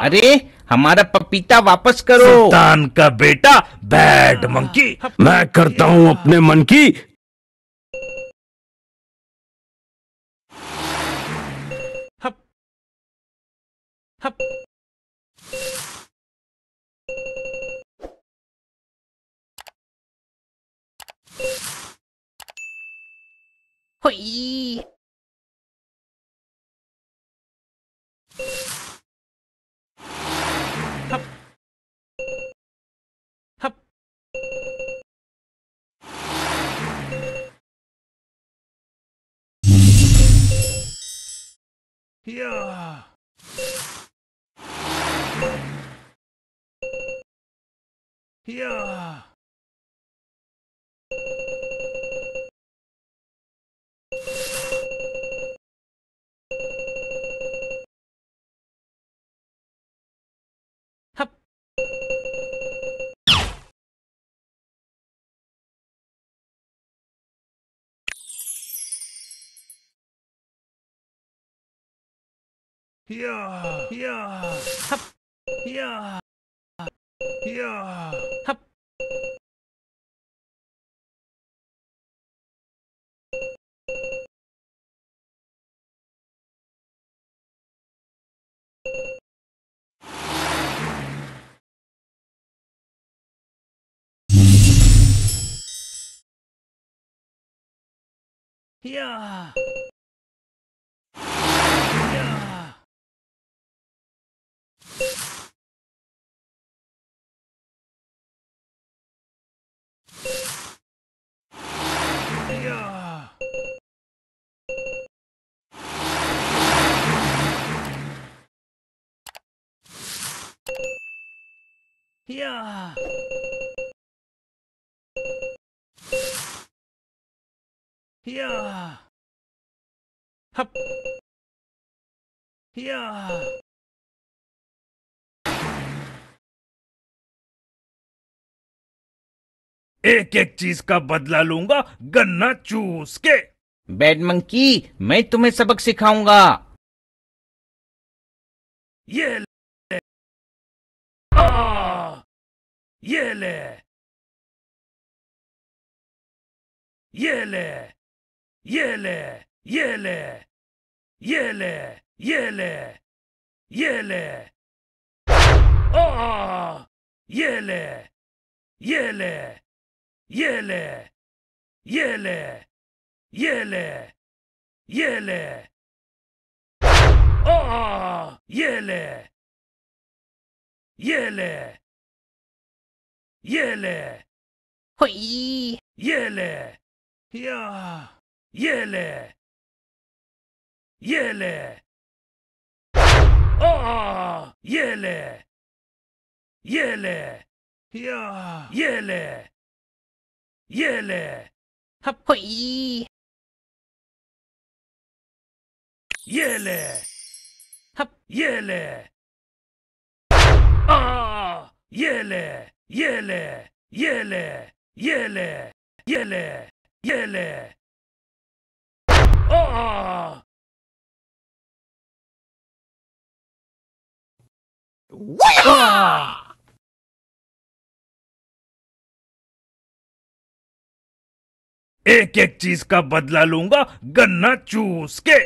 अरे हमारा पपीता वापस करो। सुल्तान का बेटा बैड मंकी मैं करता हूँ अपने मन की हुई। Yeah. Yeah. Yeah, yeah, hop, yeah, yeah, hop. Yeah. या या हप या एक एक चीज़ का बदला लूँगा गन्ना चूस के बैड मंकी मैं तुम्हें सबक सिखाऊँगा ये Yele! Yele! Yele! Yele! Yele! Yele! Jele! Aa! Yele. Yele. Yele. Yele. Yele. Jele! Aa! Yele. Yele. 耶嘞，嘿，耶嘞，呀，耶嘞，耶嘞，啊，耶嘞，耶嘞，呀，耶嘞，耶嘞，哈嘿，耶嘞，哈耶嘞，啊，耶嘞。Yele, ले ये ले ये ले ये ले ये ले एक एक चीज़ का बदला लूँगा गन्ना चूस के।